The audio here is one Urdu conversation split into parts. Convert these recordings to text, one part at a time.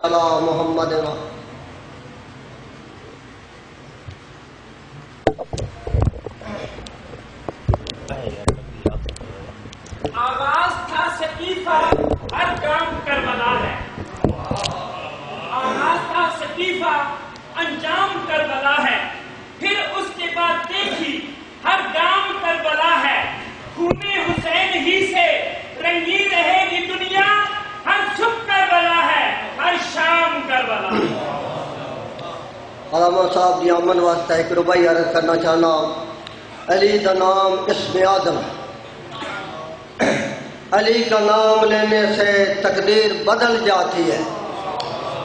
على محمد و آغاز تھا سکیفہ ہر کام کربلا ہے آغاز تھا سکیفہ انجام کربلا ہے پھر اس کے بعد دیکھی ہر کام کربلا ہے خون حسین ہی سے رنگی رہے گی دنیا ہر چھپ کربلا ہے ہر شام کربلا ہے علامہ صاحب دی امن واسطے ایک ربائی عرض کرنا چاہنا۔ علی کا نام اسم آدم۔ ہے علی کا نام لینے سے تقدیر بدل جاتی ہے۔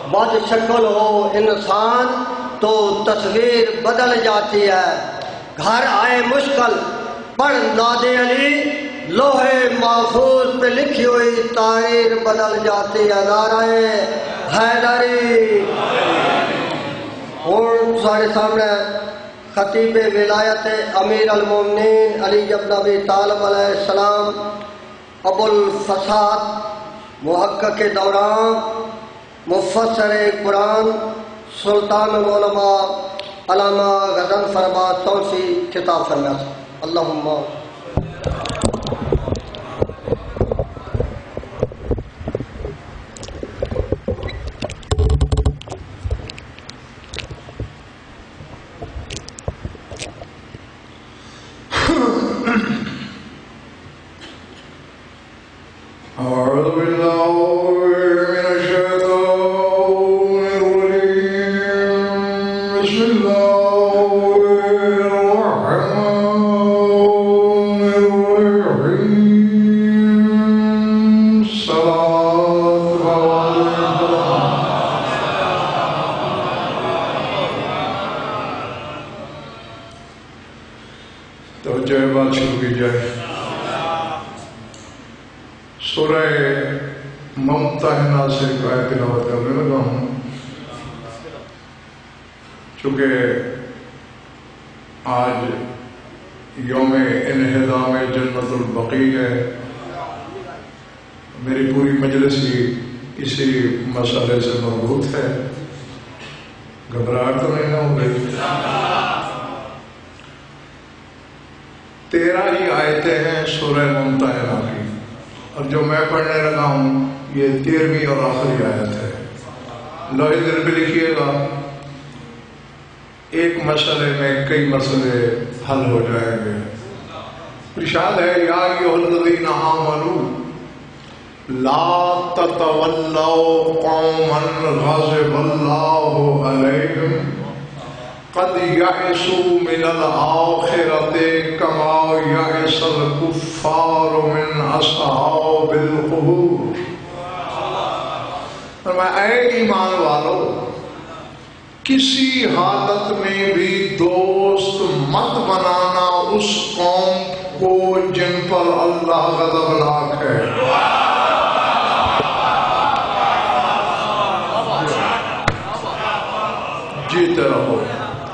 بد شکل ہو انسان تو تصویر بدل جاتی ہے۔ گھر آئے مشکل۔ پڑھ ناد علی۔ لوہے محفوظ پہ لکھی ہوئی تاریخ بدل جاتی ہے، نعرہ حیدری۔ ہوں سارے سامنے خطیب ولایت امیر المومنین علی ابن ابی طالب علیہ السلام ابو الفساد محقق کے دوران، مفسر قرآن، سلطان العلماء علامہ غزن فرما توسی کتاب فرما اللہم جائے۔ سورہ ممتحنہ سے کا آیت تلاوت کرنے لگا ہوں۔ چونکہ آج یوم انہدام جنت البقی ہے میری پوری مجلس ہی اسی مسئلے سے مربوط ہے گھبراہٹ تو نہیں نہ ہو گئی تیرہ ہی آیتیں ہیں سورہ ممتحنہ کی اور جو میں پڑھنے لگا ہوں یہ تیرہویں اور آخری آیت ہے لوہے دل پہ لکھیے گا ایک مسئلے میں کئی مسئلے حل ہو جائیں گے ارشاد ہے یا ایھا الذین آمنوا لا تتولوا قوما غضب اللہ علیہم قد يئسوا من الآخرة كما يئس الكفار من أصحاب القبور فرمایا، اے ایمان والو، کسی حالت میں بھی دوست مت بنانا اس قوم کو جن پر اللہ غضبناک ہے۔ جیتے رہو۔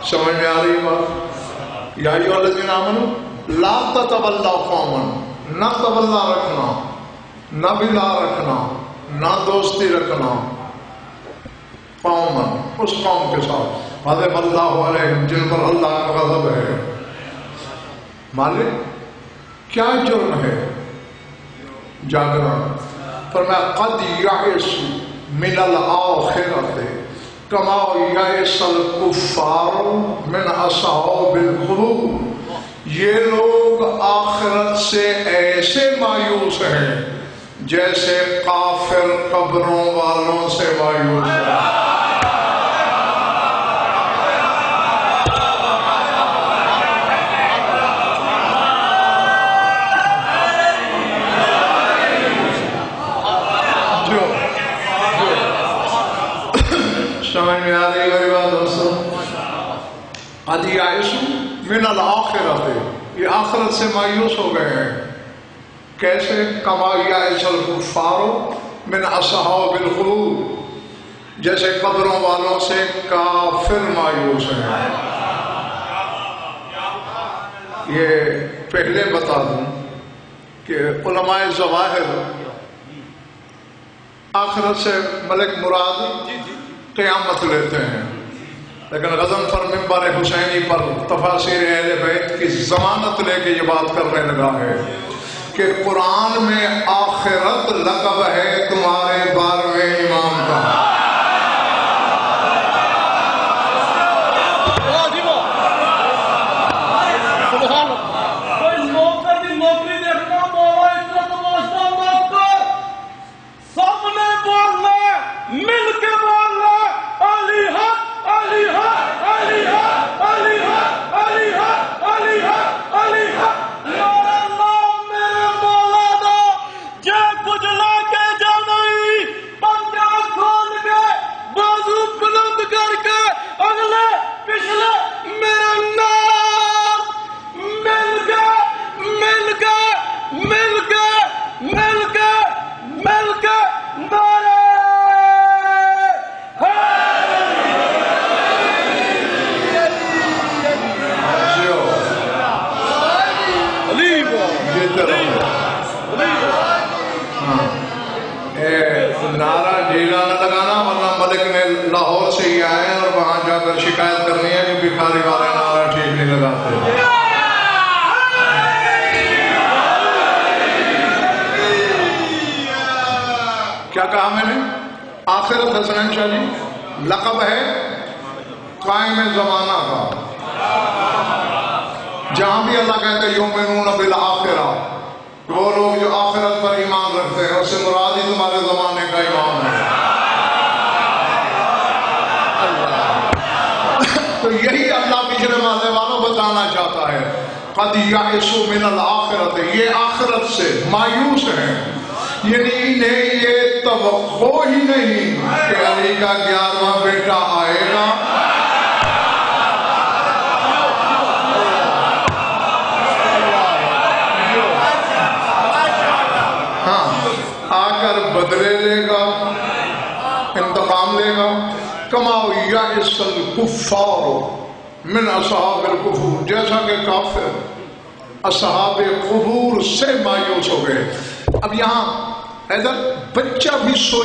سمجھ میں آ رہی بات؟ یا ایو الذین آمنوا لا تتولا قوما، نہ تولا رکھنا، نہ بلا رکھنا، نہ دوستی رکھنا قوما، اس قوم کے ساتھ۔ غضب اللہ علیہم، جن پر اللہ کا غضب ہے۔ مالک، کیا جرم ہے؟ جاگرن فرمایا، قد یعس من الاخرت کما یعس الکفار من اصحاب القلوب. یہ لوگ آخرت سے ایسے مایوس ہیں جیسے کافر قبروں والوں سے مایوس ہیں۔ ادی من الآخرت یہ آخرت سے مایوس ہو گئے ہیں۔ کیسے؟ کمائی آئس الکفارو من اصحاب القلوب۔ جیسے قبروں والوں سے کافر مایوس ہیں۔ یہ پہلے بتا دوں کہ علماء ظواہر آخرت سے ملک مراد قیامت لیتے ہیں۔ لیکن غزن پر ممبر حسینی پر تفاصیر اہل بیت کی ضمانت لے کے یہ بات کرنے لگا ہے کہ قرآن میں آخرت لقب ہے تمہارے بارہویں امام کا۔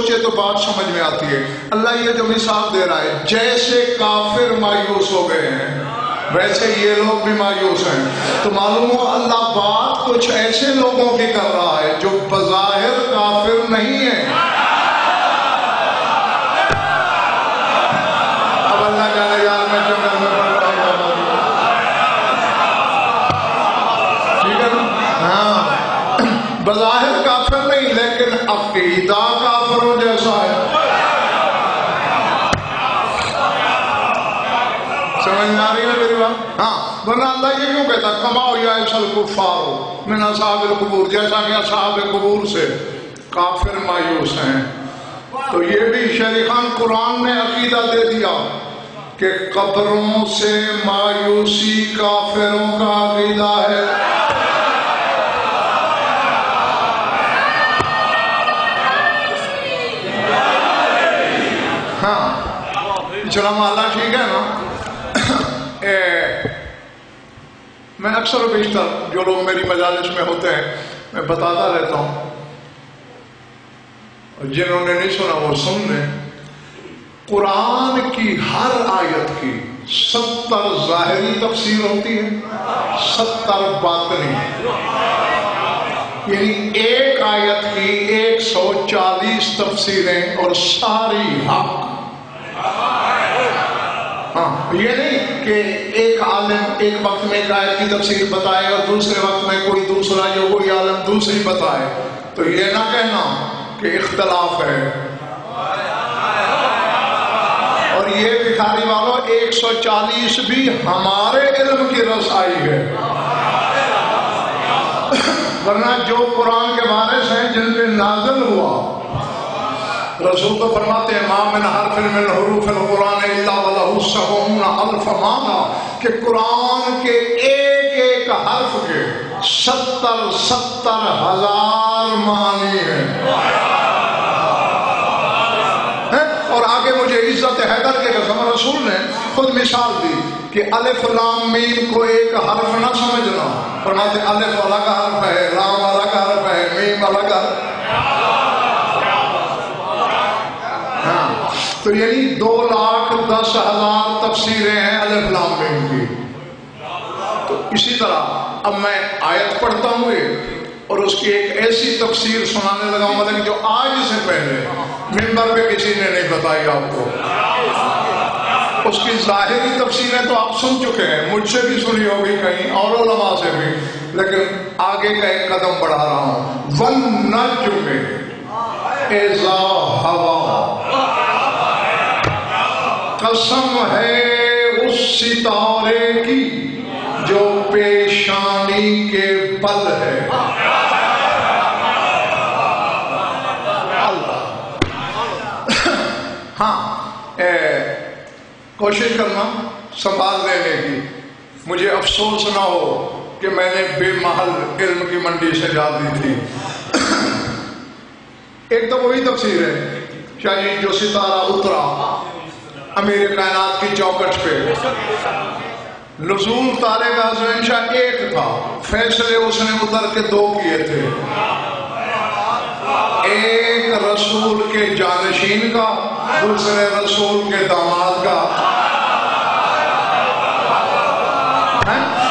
سوچے تو بات سمجھ میں آتی ہے۔ اللہ یہ جو مثال دے رہا ہے، جیسے کافر مایوس ہو گئے ہیں، ویسے یہ لوگ بھی مایوس ہیں۔ تو معلوم ہو اللہ بات کچھ ایسے لوگوں کی کر رہا ہے جو بظاہر کافر نہیں ہے کیوں کہتا کماؤ یا ایسا کفارو من اصحاب القبور جیسا کہ اصحاب قبور سے کافر مایوس ہیں تو یہ بھی شریخان قرآن نے عقیدہ دے دیا کہ قبروں سے مایوسی کافروں کا عقیدہ ہے ہاں چلا مالا ٹھیک ہے نا میں اکثر و بیشتر جو لوگ میری مجالس میں ہوتے ہیں، میں بتاتا رہتا ہوں۔ اور جنہوں نے نہیں سنا، وہ سن لیں۔ قرآن کی ہر آیت کی ستر ظاہری تفسیر ہوتی ہے ستر باطنی۔ یعنی ایک آیت کی ایک سو چالیس تفسیریں اور ساری حق۔ ہاں۔ یہ نہیں کہ ایک عالم ایک وقت میں ایک آیت کی تفسیر بتائے اور دوسرے وقت میں کوئی دوسرا یا کوئی عالم دوسری بتائے۔ تو یہ نہ کہنا کہ اختلاف ہے۔ اور یہ بخاری والوں ایک سو چالیس بھی ہمارے علم کی رسائی ہے۔ ورنہ جو قرآن کے وارث ہیں جن پہ نازل ہوا۔ رسول تو فرماتے ہیں ماں من حرف من حروف القرآن الا ولہ سبعون الف مانا کہ قرآن کے ایک ایک حرف کے ستر ستر ہزار معنی ہیں۔ ہیں؟ اور آگے مجھے عزت حیدر کے قسم رسول نے خود مثال دی کہ الف لام میم کو ایک حرف نہ سمجھنا۔ فرماتے الف الگ حرف ہے، لام الگ حرف ہے، میم الگ حرف۔ تو یعنی دو لاکھ دس ہزار تفسیریں ہیں الف لام میم کی۔ تو اسی طرح اب میں آیت پڑھتا ہوں اور اس کی ایک ایسی تفسیر سنانے لگا ہوں مطلب جو آج سے پہلے ممبر پہ کسی نے نہیں بتائی آپ کو۔ اس کی ظاہری تفسیریں تو آپ سن چکے ہیں، مجھ سے بھی سنی ہوگی کہیں، اور علماء سے بھی۔ لیکن آگے کا ایک قدم بڑھا رہا ہوں۔ ون نجم اذا ہوا۔ قسم ہے اس ستارے کی جو پیشانی کے بل ہے۔ اللہ۔ ہاں کوشش کرنا سنبھال لینے کی۔ مجھے افسوس نہ ہو کہ میں نے بے محل علم کی منڈی سے جا دی تھی۔ ایک تو وہی تفسیر ہے، شاہ جی جو ستارہ اترا۔ امیر کائنات کی چوکٹ پہ۔ نزول تارے کا زنشا ایک تھا۔ فیصلے اس نے اتر کے دو کیے تھے۔ ایک رسول کے جانشین کا، دوسرے رسول کے داماد کا۔ ہاں؟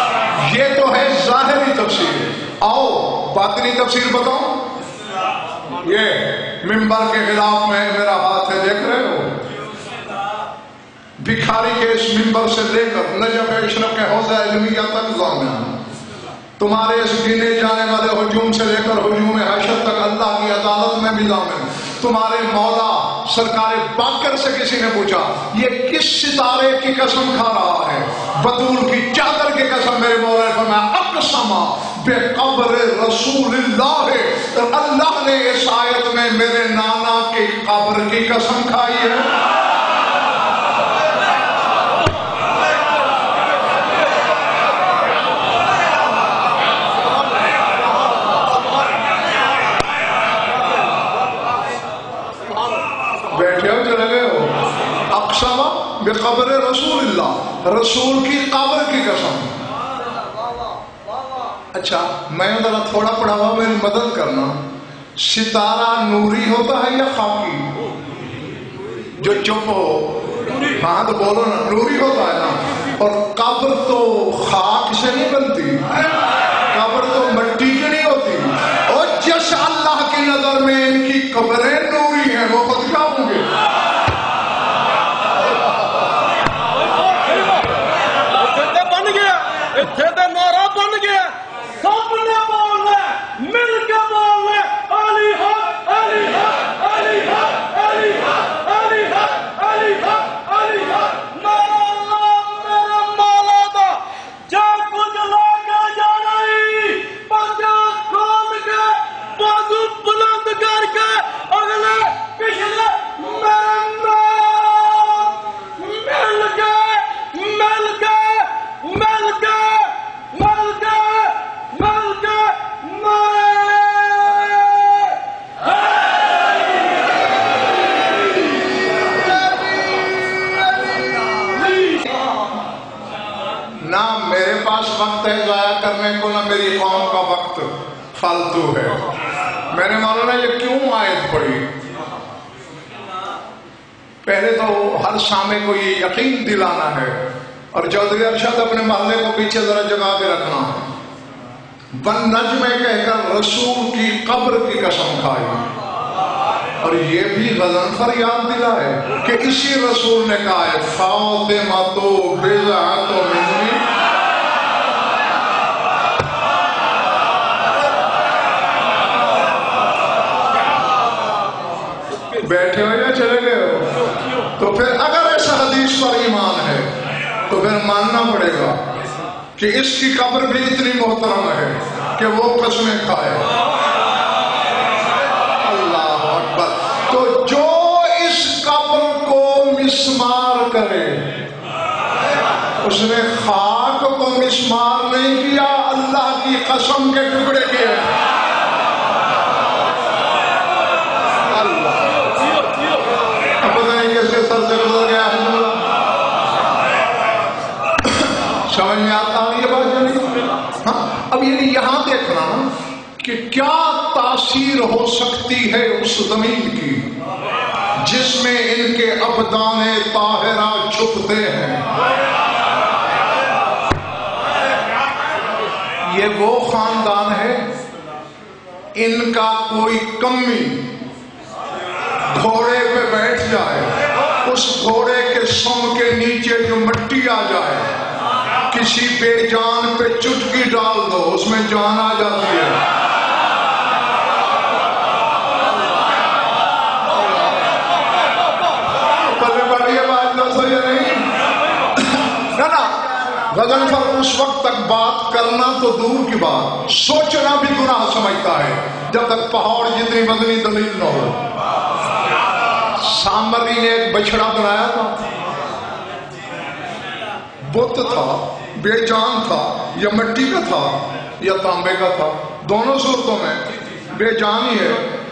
یہ تو ہے ظاہری تفسیر۔ آؤ، باطنی تفسیر بتاؤ۔ یہ ممبر کے خلاف میں میرا ہاتھ ہے، دیکھ رہے ہو؟ بکھاری کے اس ممبر سے لے کر نجف اشرف کے حوضہ علمیہ تک ضامن تمہارے اس گنے جانے والے ہجوم سے لے کر ہجوم حشر تک اللہ کی عدالت میں بھی ضامن تمہارے مولا سرکار باکر سے کسی نے پوچھا، یہ کس ستارے کی قسم کھا رہا ہے؟ بطول کی چادر کی قسم میرے مولا نے فرمایا اقسما بے قبر رسول اللہ ہے اللہ نے اس آیت میں میرے نانا کی قبر کی قسم کھائی ہے بیٹھے ہو چلے گئے ہو اقسما بے قبر رسول اللہ، رسول کی قبر کی قسم۔ اچھا میں ذرا تھوڑا پڑھا ہوا میری مدد کرنا۔ ستارہ نوری ہوتا ہے یا خاکی؟ جو چپ ہو۔ ہاں تو بولو نا، نوری ہوتا ہے نا۔ اور قبر تو خاک سے نہیں بنتی۔ قبر تو مٹی کی نہیں ہوتی۔ اور جس اللہ کی نظر میں ان کی قبریں بھی یاد دلا ہے کہ اسی رسول نے کہا ہے فاطمہ تو بضعت منی۔ بیٹھے ہوئے یا چلے گئے ہو؟ تو پھر اگر ایسا حدیث پر ایمان ہے، تو پھر ماننا پڑے گا کہ اس کی قبر بھی اتنی محترم ہے کہ وہ قسمیں کھائے۔ کرے۔ اس نے خاک کو مسمار نہیں کیا، اللہ کی قسم کے ٹکڑے کیے۔ اللہ۔ اب پتہ سے گزر گیا ہے جملہ۔ سمجھ میں آتا ہے یہ بات نہیں؟ ہاں اب یعنی یہاں دیکھنا کہ کیا تاثیر ہو سکتی ہے اس زمین کی؟ جس میں ان کے ابدان طاہرہ چھپتے ہیں۔ یہ وہ خاندان ہے ان کا کوئی کمی گھوڑے پہ بیٹھ جائے، اس گھوڑے کے سم کے نیچے جو مٹی آ جائے، کسی بے جان پہ چٹکی ڈال دو، اس میں جان آ جاتی ہے پلے بڑی بات نہیں؟ غزل پر اس وقت تک بات کرنا تو دور کی بات، سوچنا بھی گناہ سمجھتا ہے، جب تک پہاڑ جتنی بدنی دلیل نہ ہو۔ سامری نے ایک بچڑا بنایا تھا۔ بت تھا، بے جان تھا، یا مٹی کا تھا، یا تانبے کا تھا۔ دونوں صورتوں میں بے جان ہی ہے۔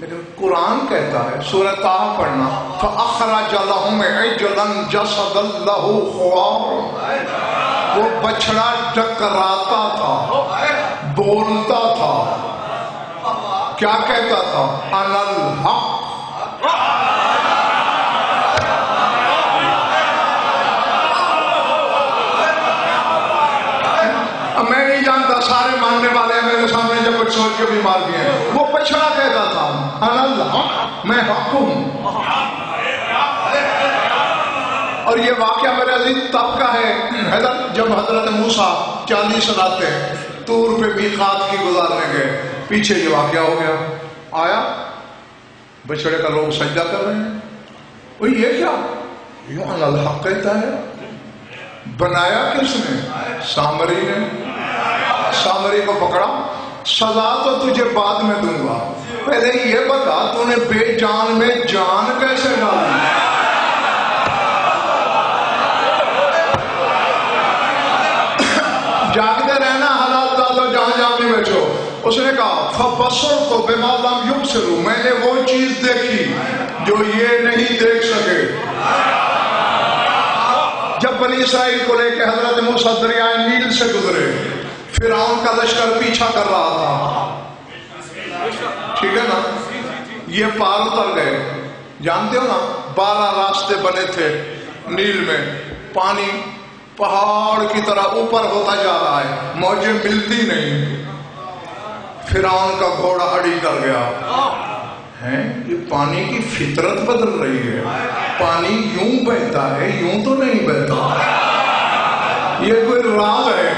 لیکن قرآن کہتا ہے، سورہ تاہ پڑھنا، فَأَخْرَجَ لَهُمْ عِجْلًا جَسَدًا لَهُ خُوَارٌ وہ بچڑا ڈکراتا تھا، بولتا تھا۔ کیا کہتا تھا؟ اَنَا الْحَقِّ۔ اب میں نہیں جانتا، سارے ماننے والے ہیں، میرے سامنے جب کچھ سوچ کے بھی مار دیے ہیں۔ وہ پچھڑا کہتا تھا۔ انا اللہ میں حق ہوں اور یہ واقعہ میرے عزیز تب کا ہے حضرت جب حضرت موسیٰ چالیس رات تھے تور پہ میقات کی گزارنے گئے۔ پیچھے یہ واقعہ ہو گیا۔ آیا؟ بچڑے کا لوگ سجدہ کر رہے ہیں۔ وہ یہ کیا؟ یوں الحق کہتا ہے۔ بنایا کس نے؟ سامری نے۔ سامری کو پکڑا۔ سزا تو تجھے بعد میں دوں گا۔ پہلے یہ بتا تو نے بے جان میں جان کیسے ڈالی؟ جاگتے رہنا حالات ڈالو جہاں جہاں بھی بیٹھو۔ اس نے کہا فبصر تو بے مادام یوگ سے میں نے وہ چیز دیکھی جو یہ نہیں دیکھ سکے۔ جب بنی اسرائیل کو لے کے حضرت موسیٰ دریائے نیل سے گزرے، فرعون کا لشکر پیچھا کر رہا تھا۔ ٹھیک ہے نا؟ یہ پار اتر گئے۔ جانتے ہو نا؟ بارہ راستے بنے تھے نیل میں۔ پانی پہاڑ کی طرح اوپر ہوتا جا رہا ہے۔ موجیں ملتی نہیں۔ فرعون کا گھوڑا اڑی کر گیا۔ ہیں؟ یہ پانی کی فطرت بدل رہی ہے۔ پانی یوں بہتا ہے، یوں تو نہیں بہتا۔ یہ کوئی راز ہے؟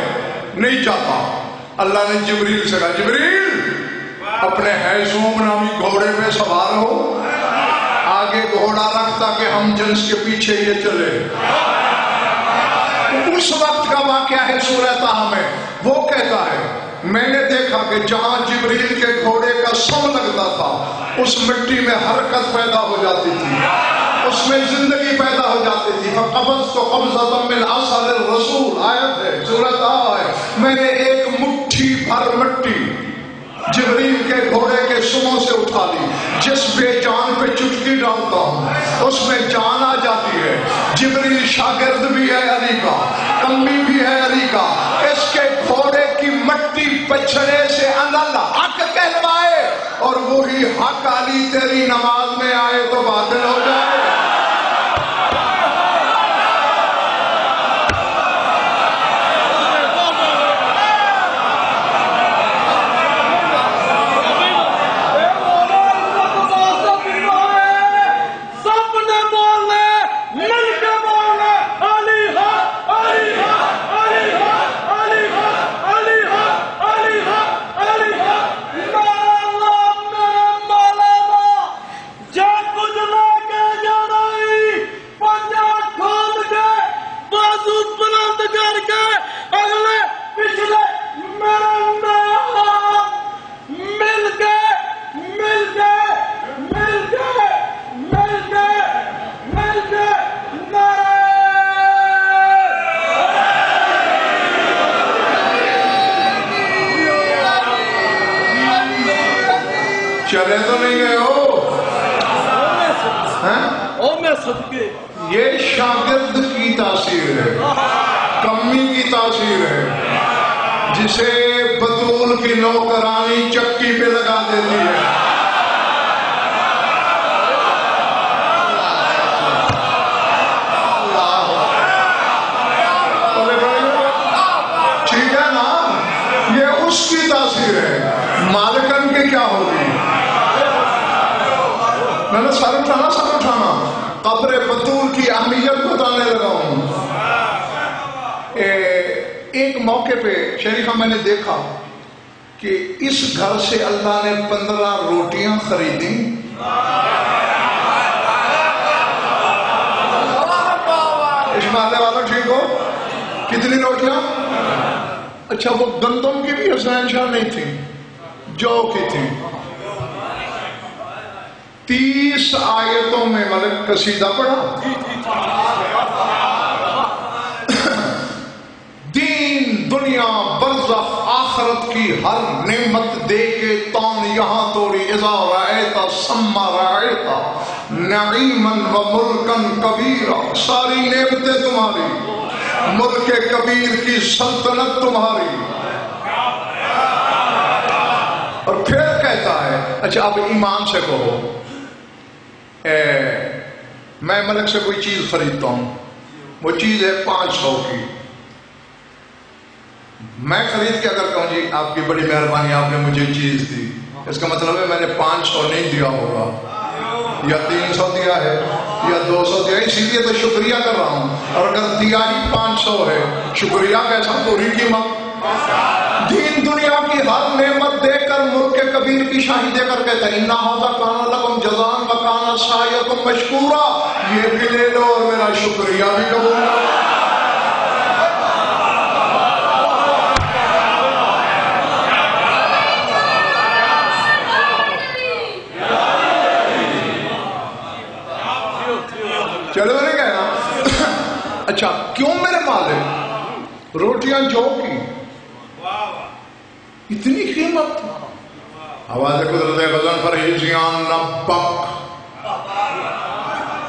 نہیں چاہتا۔ اللہ نے جبریل سے کہا، جبریل! اپنے حیزوم نامی گھوڑے پہ سوار ہو۔ آگے گھوڑا رکھتا کہ ہم جنس کے پیچھے یہ چلے۔ اس وقت کا واقعہ ہے سورہ تاہا میں وہ کہتا ہے، میں نے دیکھا کہ جہاں جبریل کے گھوڑے کا سم لگتا تھا، اس مٹی میں حرکت پیدا ہو جاتی تھی۔ اس میں زندگی پیدا ہو جاتی تھی۔ قبض تو قبضہ من اثر الرسول۔ آیت ہے سورت آ ہے میں نے ایک جبریل کے گھوڑے کے سموں سے اٹھا لی۔ جس بے جان پہ چٹکی ڈالتا ہوں، اس میں جان آ جاتی ہے۔ جبریل شاگرد بھی ہے علی کا کمی بھی ہے علی کا۔ اس کے گھوڑے کی مٹی پچھڑے سے انل حق کہلوائے اور وہی حق علی تیری نماز اس محلے والا ٹھیک ہو؟ کتنی روٹیاں اچھا وہ گندم کی بھی حسین شاہ نہیں تھی، جو کی تھی۔ تیس آیتوں میں ملک قصیدہ پڑھا۔ دین، دنیا، برزخ، آخرت کی ہر نعمت دے کے تون یہاں توڑی ازا رائیتا سما رائیتا نعیمن و ملکن کبیرہ ساری نعمتیں تمہاری۔ ملک کبیر کی سلطنت تمہاری۔ اور پھر کہتا ہے اچھا اب ایمان سے کہو۔ اے، میں ملک سے کوئی چیز خریدتا ہوں۔ وہ چیز ہے پانچ سو کی۔ میں خرید کے اگر کہوں جی آپ کی بڑی مہربانی، آپ نے مجھے چیز دی۔ اس کا مطلب ہے میں نے پانچ سو نہیں دیا ہوگا۔ یا تین سو دیا ہے یا دو سو دیا اسی لیے تو شکریہ کر رہا ہوں۔ اور اگر دیا ہی پانچ سو ہے، شکریہ کیسا پوری قیمت دین دنیا کی ہر نعمت دے کر ملک کبیر کی شاہی دے کر کہتے ہیں نہ ہوتا کانا لکم جزان بکانا کانا سایتم مشکورا۔ یہ بھی لے لو اور میرا شکریہ بھی قبول۔ اچھا کیوں میرے مالک؟ روٹیاں جو کی۔ اتنی قیمت۔ آواز قدرت بدن پر جی نہ پک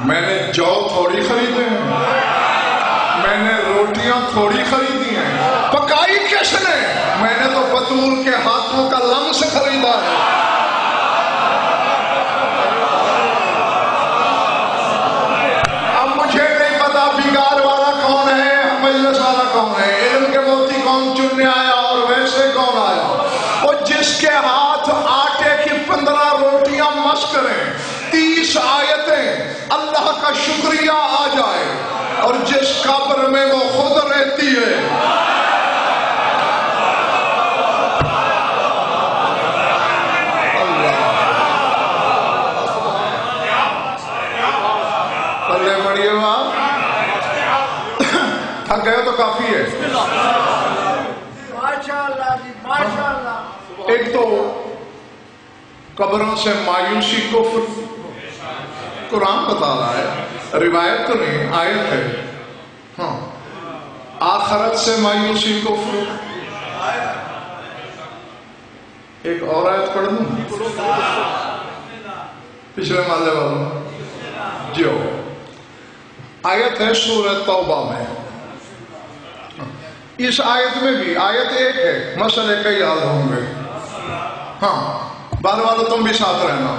میں نے جو تھوڑی خریدے ہیں۔ میں نے روٹیاں تھوڑی خریدی ہیں۔ پکائی کس نے؟ میں نے تو بطور کے ہاتھوں کا لمس خریدا ہے۔ کریں تیس آیتیں اللہ کا شکریہ آ جائے۔ اور جس قبر میں وہ خود رہتی ہے۔ پلے پڑیے تھک گئے تو کافی ہے۔ ایک تو قبروں سے مایوسی کو قرآن بتا رہا ہے، روایت تو نہیں، آیت ہے۔ ہاں۔ آخرت سے مایوسی کو ایک اور آیت پڑھ دوں پچھلے مالے والوں۔ جی جو آیت ہے سورہ توبہ میں۔ اس آیت میں بھی آیت ایک ہے، مسئلے کئی حال ہوں گے۔ ہاں۔ بار والوں تم بھی ساتھ رہنا۔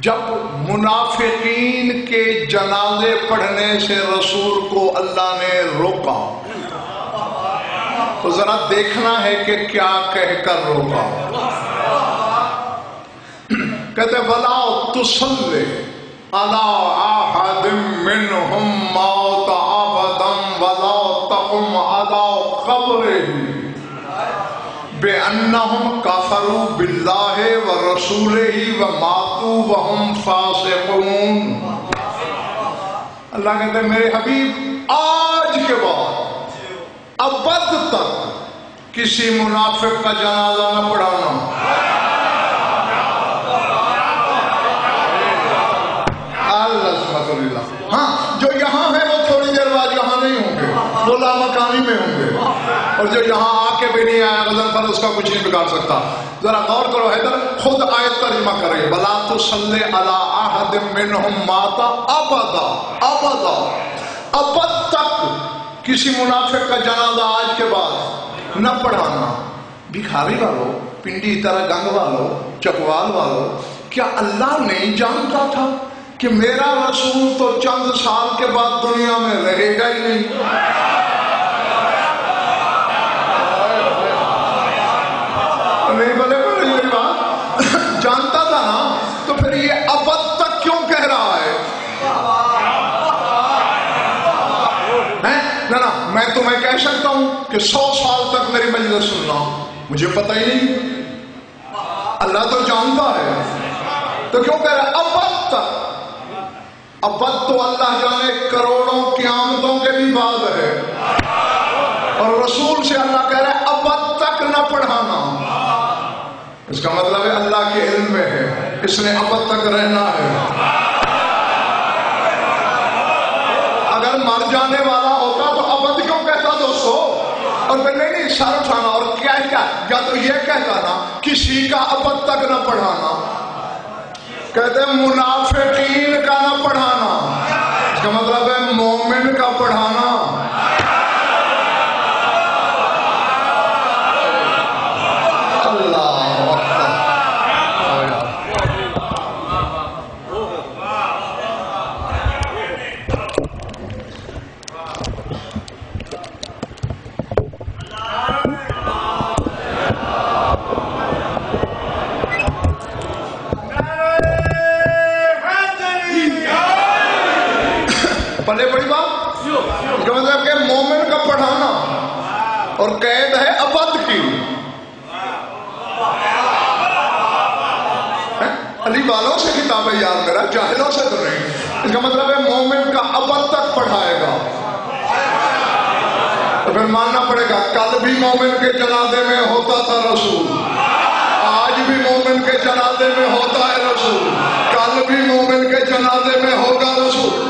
جب منافقین کے جنازے پڑھنے سے رسول کو اللہ نے روکا، تو ذرا دیکھنا ہے کہ کیا کہہ کر روکا۔ کہتے بلاؤ تسلے الا احد منهم موت ابدا ولا تقم بے على قبره بانهم كفروا بالله ورسوله وماتوا وهم فاسقون. اللہ کہتے ہیں، میرے حبیب، آج کے بعد ابد تک کسی منافق کا جنازہ نہ پڑھانا۔ ہاں جو یہاں ہے وہ تھوڑی دیر بعد یہاں نہیں ہوں گے، وہ لامکانی میں ہوں گے۔ اور جو یہاں آ کے بھی نہیں آیا، غزل پر اس کا کچھ نہیں بگاڑ سکتا۔ ذرا غور کرو، حیدر، خود آیت ترجمہ کرے بلا تو صلی علی احد منہم ماتا ابدا ابدا ابد تک کسی منافق کا جنازہ آج کے بعد نہ پڑھانا۔ بھکاری والو، پنڈی طرح گنگ والو، چکوال والو، کیا اللہ نہیں جانتا تھا کہ میرا رسول تو چند سال کے بعد دنیا میں رہے گا ہی نہیں؟ کہ سو سال تک میری مجلس سننا مجھے پتہ ہی نہیں۔ اللہ تو جانتا ہے۔ تو کیوں کہہ رہا ابد تک ابد تو اللہ جانے کروڑوں قیامتوں کے بھی بعد ہے۔ اور رسول سے اللہ کہہ رہا ہے ابد تک نہ پڑھانا۔ اس کا مطلب ہے اللہ کے علم میں ہے۔ اس نے ابد تک رہنا ہے اگر مر جانے والا ہوتا تو ابد کیوں کہتا دوستو اور پھر نہیں نہیں سر اٹھانا اور کیا کیا؟ یا تو یہ کہتا نا کسی کا ابد تک نہ پڑھانا۔ کہتے ہیں منافقین کا نہ پڑھانا۔ اس کا مطلب ہے مومن کا پڑھانا اللہ اکبر پلے بڑی بات جو مطلب کہ مومن کا پڑھانا اور قید ہے ابد کی ہیں؟ علی والوں سے کتاب ہے یاد میرا جاہلوں سے تو نہیں اس کا مطلب ہے مومن کا ابد تک پڑھائے گا تو پھر ماننا پڑے گا کل بھی مومن کے جنازے میں ہوتا تھا رسول آج بھی مومن کے جنازے میں ہوتا ہے رسول کل بھی مومن کے جنازے میں ہوگا رسول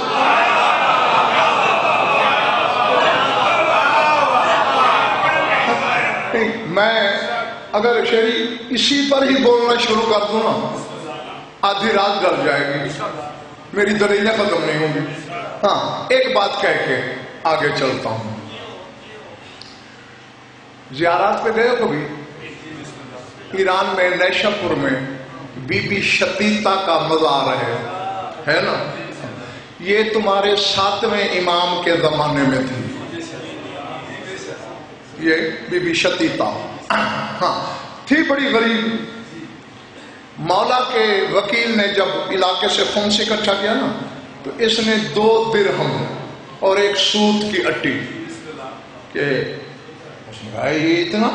نہیں، میں اگر شری اسی پر ہی بولنا شروع کر دوں نا، آدھی رات ڈر جائے گی۔ میری دلیلیں ختم نہیں ہوں گی۔ ہاں ایک بات کہہ کے آگے چلتا ہوں۔ زیارات پہ گئے ہو کبھی؟ ایران میں نیشا پور میں بی بی شتیتا کا مزار ہے۔ ہے نا؟ یہ تمہارے ساتویں امام کے زمانے میں تھی۔ یہ بی بی شتیتا۔ ہاں تھی بڑی غریب۔ مولا کے وکیل نے جب علاقے سے خون سے اکٹھا کیا نا، تو اس نے دو درہم اور ایک سود کی اٹی کہ اس نے کہا، یہ اتنا؟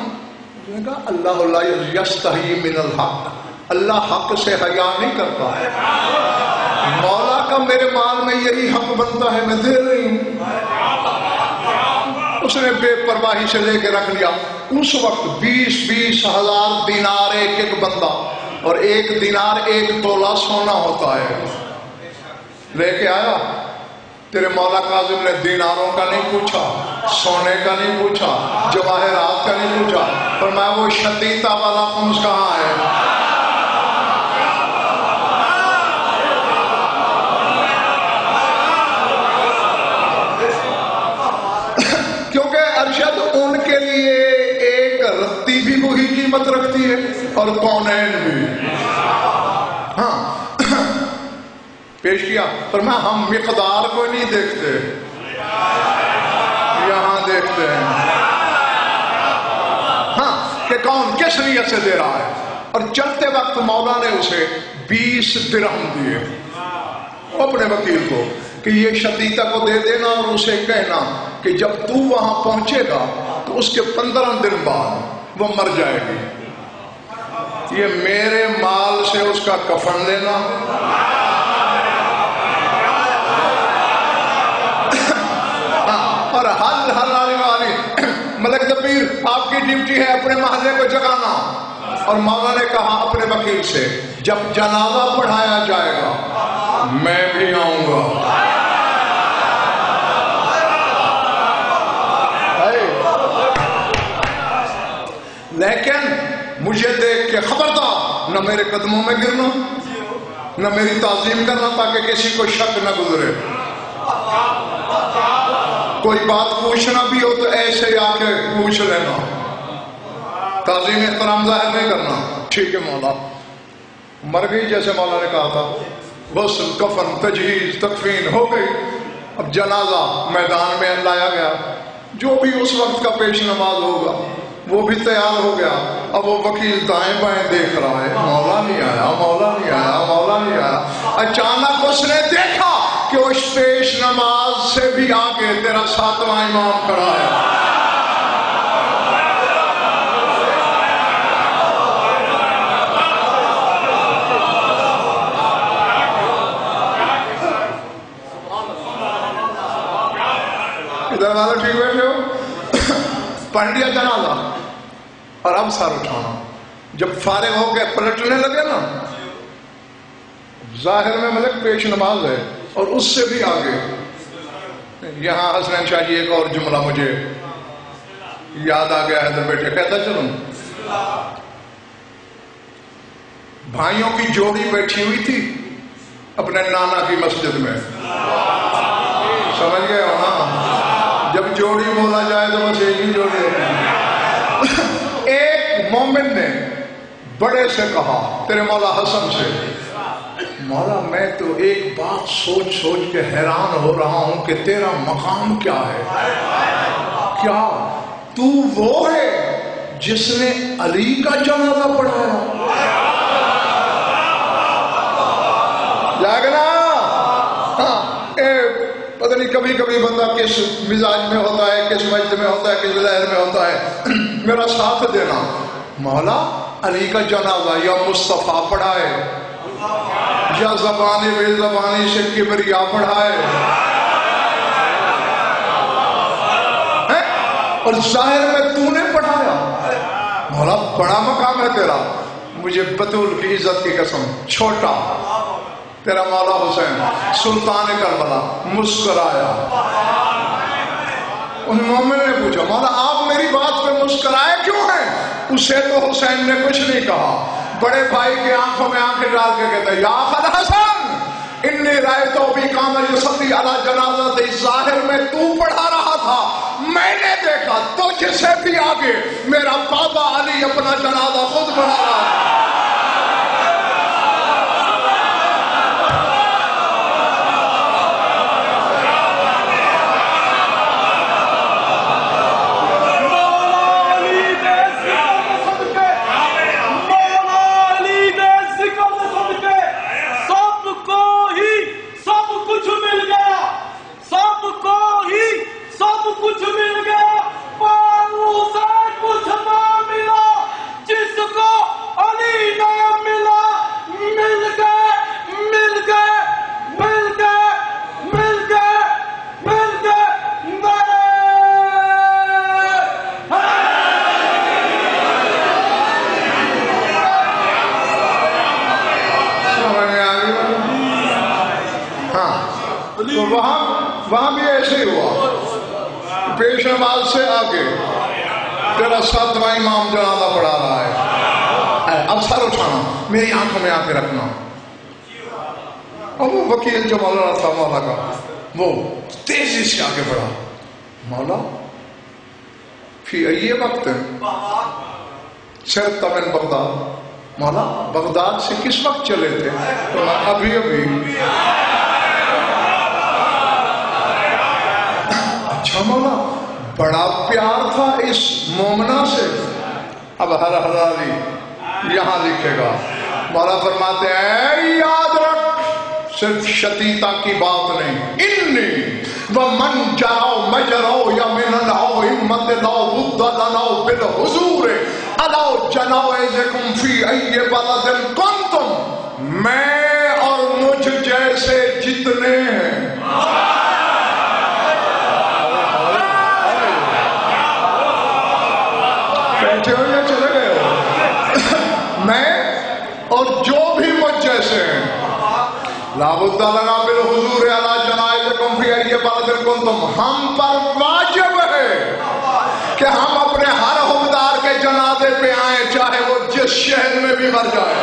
کہا، اللہ اللہ یستحی من الحق۔ اللہ حق سے حیا نہیں کرتا مولا کا میرے مال میں یہی حق بنتا ہے، میں دے رہی ہوں۔ اس نے بے پرواہی سے لے کے رکھ لیا۔ اس وقت بیس بیس ہزار دینار ایک ایک بندہ اور ایک دینار ایک تولہ سونا ہوتا ہے۔ لے کے آیا۔ تیرے مولا کاظم نے دیناروں کا نہیں پوچھا، سونے کا نہیں پوچھا، جواہرات کا نہیں پوچھا، پر میں وہ شدیتا والا پنس کہاں ہے؟ اور کونین بھی ہاں. پیش کیا. پر میں ہم مقدار کو نہیں دیکھتے. یہاں دیکھتے ہیں. ہاں کہ کون کس نیت سے دے رہا ہے. اور چلتے وقت مولا نے اسے بیس درہم دیے. اپنے وکیل کو کہ یہ شدیدہ کو دے دینا اور اسے کہنا کہ جب تو وہاں پہنچے گا تو اس کے پندرہ دن بعد وہ مر جائے گی. یہ میرے مال سے اس کا کفن لینا۔ ہاں، اور ہر ہر آنے والی ملک دبیر آپ کی ڈیوٹی ہے اپنے محلے کو جگانا۔ اور مولا نے کہا اپنے وکیل سے جب جنازہ پڑھایا جائے گا میں بھی آؤں گا۔ لیکن مجھے دیکھ کے خبردار، نہ میرے قدموں میں گرنا، نہ میری تعظیم کرنا تاکہ کسی کو شک نہ گزرے۔ کوئی بات پوچھنا بھی ہو تو ایسے آ کے پوچھ لینا۔ تعظیم احترام ظاہر نہیں کرنا۔ ٹھیک ہے مولا۔ مر گئی جیسے مولا نے کہا تھا غسل کفن، تجہیز، تکفین ہو گئی۔ اب جنازہ میدان میں لایا گیا۔ جو بھی اس وقت کا پیش نماز ہوگا وہ بھی تیار ہو گیا اب وہ وکیل دائیں بائیں دیکھ رہا ہے مولا نہیں آیا مولا نہیں آیا مولا نہیں آیا اچانک اس نے دیکھا کہ اس پیش نماز سے بھی آگے تیرا ساتواں امام کھڑا ہے ادھر والا ٹھیک بیٹھے ہو پڑھ لیا جنازہ اور اب سر اٹھانا۔ جب فارغ ہو کے پلٹنے لگے نا۔ ظاہر میں ملک پیش نماز ہے، اور اس سے بھی آگے۔ یہاں حسنین شاہ جی ایک اور جملہ مجھے یاد آ گیا ادھر بیٹھے کہتا چلوں بھائیوں کی جوڑی بیٹھی ہوئی تھی اپنے نانا کی مسجد میں۔ سمجھ گئے ہو ہاں جوڑی بولا جائے تو بس ایک ہی جوڑی ہوتی ایک مومن نے بڑے سے کہا تیرے مولا حسن سے مولا میں تو ایک بات سوچ سوچ کے حیران ہو رہا ہوں کہ تیرا مقام کیا ہے کیا تو وہ ہے جس نے علی کا جنازہ پڑھایا جاگنا پتہ نہیں کبھی کبھی بندہ کس مزاج میں ہوتا ہے، کس مجد میں ہوتا ہے، کس لہر میں ہوتا ہے۔ میرا ساتھ دینا۔ مولا علی کا جنازہ یا مصطفیٰ پڑھائے۔ یا زبانی، بے زبانی سے کبریا پڑھائے۔ اور ظاہر میں تو نے پڑھایا۔ مولا بڑا مقام ہے تیرا۔ مجھے بطول کی عزت کی قسم، چھوٹا۔ تیرا مولا حسین، سلطان کربلا، مسکرایا۔ ان مومن نے پوچھا، مولا، آپ میری بات پہ مسکرائے کیوں ہیں؟ اسے تو حسین نے کچھ نہیں کہا۔ بڑے بھائی کی آنکھوں میں آنکھیں ڈال کے کہتا ہے یا خد حسن، انی رائے تو بھی کام یسلی علی جنازہ تھی ظاہر میں تو پڑھا رہا تھا۔ میں نے دیکھا، تجھ سے بھی آگے، میرا بابا علی اپنا جنازہ خود پڑھا رہا۔ تھا نماز سے آگے۔ تیرا ساتواں امام جنازہ پڑھا رہا ہے۔ اب سر اٹھانا، میری آنکھوں میں آ کے رکھنا۔ اور وہ وکیل جو مولانا تھا مولا کا، وہ تیزی سے آگے بڑھا۔ مولا پھر یہ وقت؟ صرف تمن بغداد۔ مولا، بغداد سے کس وقت چلے تھے؟ تو ابھی ابھی۔ اچھا مولا بڑا پیار تھا اس مومنا سے۔ اب ہر حلالی یہاں لکھے گا۔ مولا فرماتے ہیں اے یاد رکھ، صرف شتیتا کی بات نہیں۔ انی و من جراؤ مجراؤ یا من لاؤ ہمت لاؤ بدھ لاؤ بالحضور۔ الاؤ جناؤ جنائزکم فی ای بلد کنتم۔ میں اور مجھ جیسے جتنے ہیں بیٹھے ہو یا چلے گئے ہو میں اور جو بھی مجھ جیسے ہیں لابد لگا بالحضور علی جنائزکم فی ای بلد کنتم ہم پر واجب ہے کہ ہم اپنے ہر حکمدار کے جنازے پہ آئیں، چاہے وہ جس شہر میں بھی مر جائے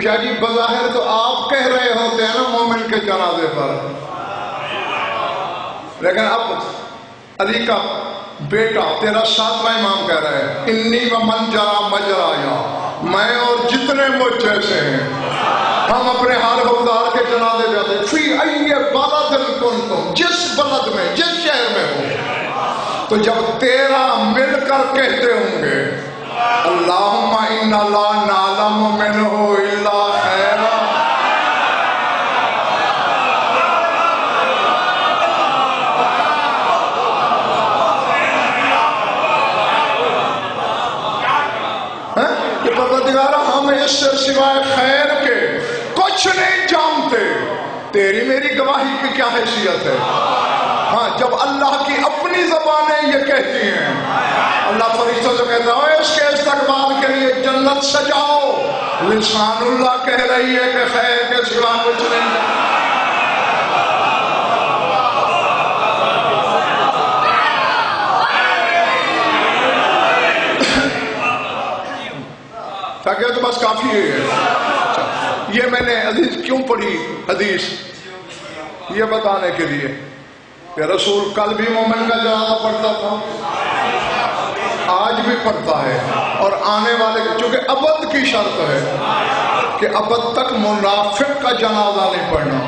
اب شاہ جی بظاہر تو آپ کہہ رہے ہوتے ہیں نا مومن کے جنازے پر۔ لیکن اب علی کا بیٹا، تیرا ساتواں امام کہہ رہا ہے انی و من جرا مجرایا میں اور جتنے مجھ جیسے ہیں، ہم اپنے حال حقدار کے جنازے جاتے ہیں۔ فی ائیے بلد کن تم جس بلد میں، جس شہر میں ہو۔ تو جب تیرا مل کر کہتے ہوں گے گواہی کی کیا حیثیت ہے؟ ہاں جب اللہ کی اپنی زبانیں یہ کہتی ہیں، اللہ فرشتوں سے کہتا ہے اس کے استقبال کے لیے جنت سجاؤ۔ لسان اللہ کہہ رہی ہے کہ خیر کے سوا کچھ نہیں۔ تاکہ تو بس کافی ہے۔ یہ میں نے حدیث کیوں پڑھی حدیث؟ یہ بتانے کے لیے کہ رسول کل بھی مومن کا جنازہ پڑھتا تھا، آج بھی پڑھتا ہے، اور آنے والے، چونکہ ابد کی شرط ہے کہ ابد تک منافق کا جنازہ نہیں پڑھنا۔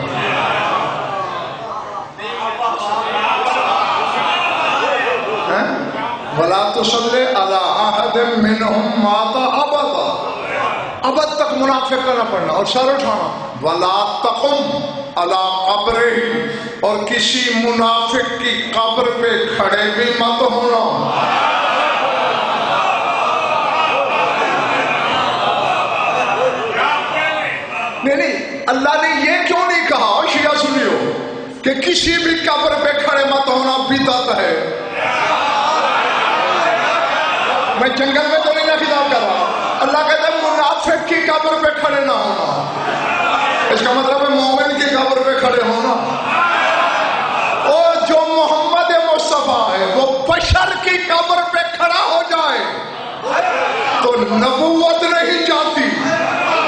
ولا تصلی علی احد منهم مات ابدا ابد تک منافق کا نہ پڑھنا، اور سر اٹھانا۔ ولا تقم علی قبره اور کسی منافق کی قبر پہ کھڑے بھی مت ہونا۔ نہیں نہیں اللہ نے یہ کیوں نہیں کہا شیعہ سنیو کہ کسی بھی قبر پہ کھڑے مت ہونا بدعت ہے؟ میں جنگل میں تو نہیں نہ خطاب کر رہا۔ اللہ کہتا ہے منافق کی قبر پہ کھڑے اس کا مطلب ہے مومن کی قبر پہ کھڑے ہونا۔ اور جو محمد مصطفیٰ ہے، وہ بشر کی قبر پہ کھڑا ہو جائے، تو نبوت نہیں جاتی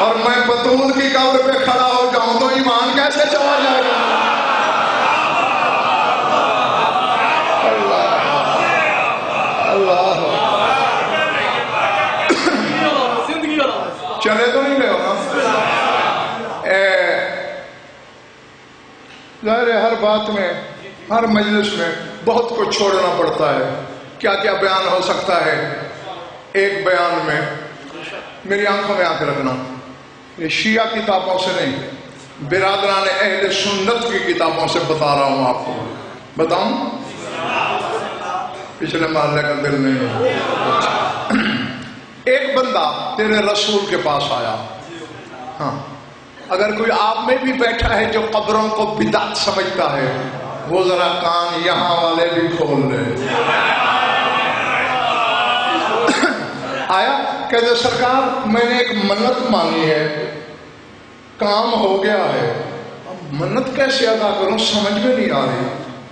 اور میں بطول کی قبر پہ کھڑا ہو جاؤں تو ایمان کیسے چلا جائے گا اللہ اللہ زندگی والا چلے تو نہیں گئے ہو نا اے، ظاہر ہے ہر بات میں، ہر مجلس میں بہت کچھ چھوڑنا پڑتا ہے۔ کیا کیا بیان ہو سکتا ہے؟ ایک بیان میں میری آنکھوں میں آ کے رکھنا۔ یہ شیعہ کتابوں سے نہیں، برادران اہل سنت کی کتابوں سے بتا رہا ہوں آپ کو۔ بتاؤں؟ پچھلے محلے کا دل نہیں ہے ایک بندہ تیرے رسول کے پاس آیا۔ ہاں۔ اگر کوئی آپ میں بھی بیٹھا ہے جو قبروں کو بدعت سمجھتا ہے، وہ ذرا کان یہاں والے بھی کھول لے۔ آیا؟ کہتے سرکار، میں نے ایک منت مانگی ہے۔ کام ہو گیا ہے۔ منت کیسے ادا کروں؟ سمجھ میں نہیں آ رہی۔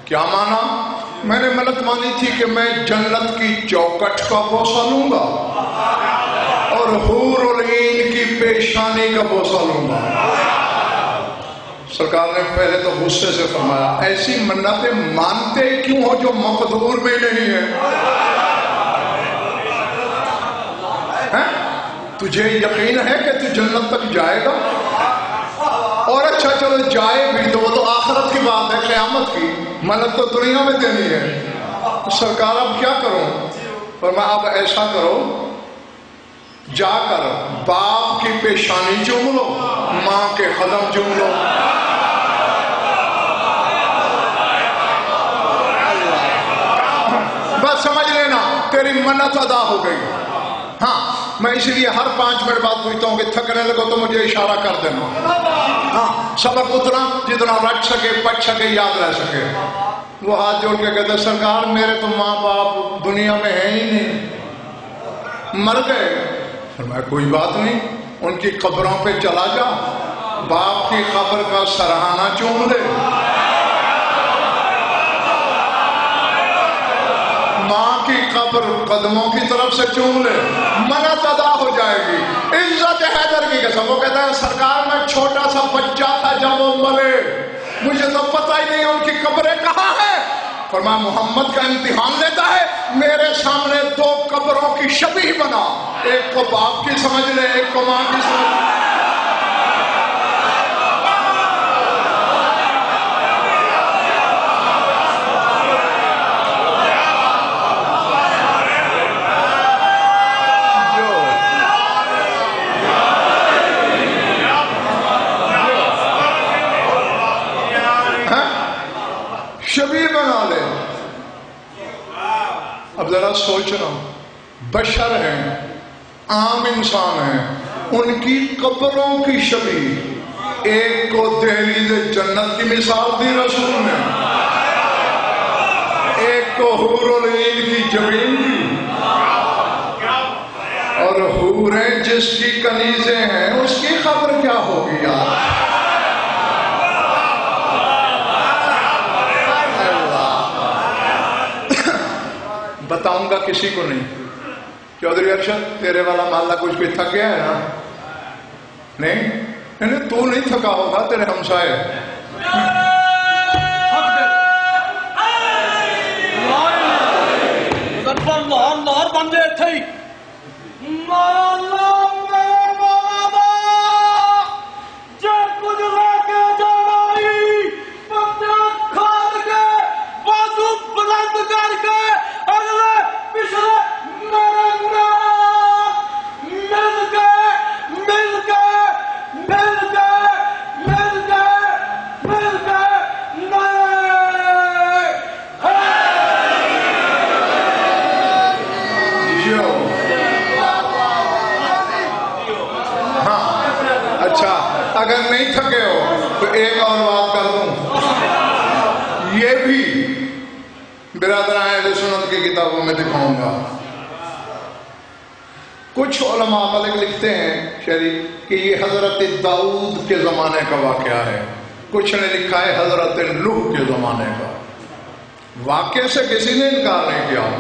کیا مانا؟ میں نے منت مانی تھی کہ میں جنت کی چوکٹ کا بوسہ لوں گا۔ اور حور العین پیشانی کا بوسہ لوں گا سرکار نے پہلے تو غصے سے فرمایا، ایسی منتیں مانتے کیوں ہو جو مقدور بھی نہیں ہے؟ تجھے یقین ہے کہ تو جنت تک جائے گا؟ اور اچھا چلو جائے بھی تو وہ تو آخرت کی بات ہے، قیامت کی۔ منت تو دنیا میں دینی ہے۔ سرکار، اب کیا کروں؟ پر میں اب ایسا کرو جا کر باپ کی پیشانی چوم لو ماں کے قدم چوم لو بس سمجھ لینا، تیری منت ادا ہو گئی۔ ہاں میں اس لیے ہر پانچ منٹ بعد پوچھتا ہوں کہ تھکنے لگو تو مجھے اشارہ کر دینا۔ ہاں سبق اتنا، جتنا رکھ سکے پچ سکے، یاد رہ سکے۔ وہ ہاتھ جوڑ کے کہتے سرکار، میرے تو ماں باپ دنیا میں ہیں ہی نہیں۔ مر گئے۔ فرمایا، کوئی بات نہیں، ان کی قبروں پہ چلا جا، باپ کی قبر کا سرہانہ چوم لے ماں کی قبر قدموں کی طرف سے چوم لے منت ادا ہو جائے گی۔ عزت حیدر کی قسم، وہ کہتا ہے، سرکار میں چھوٹا سا بچہ تھا جب وہ مرے۔ مجھے تو پتہ ہی نہیں ان کی قبریں کہاں ہیں۔ فرما محمد کا امتحان لیتا ہے، میرے سامنے دو قبروں کی شبیہ بنا۔ ایک کو باپ کی سمجھ لے، ایک کو ماں کی سمجھ لے۔ ذرا سوچ رہا ہوں۔ بشر ہیں، عام انسان ہیں، ان کی قبروں کی شبی۔ ایک کو دہلیز جنت کی مثال دی رسول نے۔ ایک کو حور العین کی جبین دی۔ اور حوریں جس کی کنیزیں ہیں، اس کی خبر کیا ہوگی یار بتاؤں گا کسی کو نہیں۔ چودھری ارشد تیرے والا محلہ کچھ بھی تھک گیا ہے نا؟ نہیں، تو نہیں تھکا ہوگا تیرے ہمسائے۔ شریف کہ یہ حضرت داؤد کے زمانے کا واقعہ ہے۔ کچھ نے لکھا ہے حضرت لوح کے زمانے کا۔ واقعے سے کسی نے انکار نہیں کیا۔